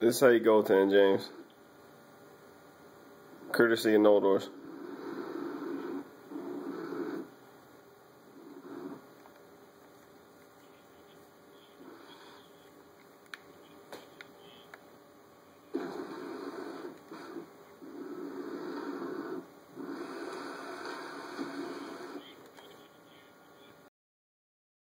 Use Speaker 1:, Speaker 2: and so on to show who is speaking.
Speaker 1: This is how you go, ten, James. Courtesy of Noldors.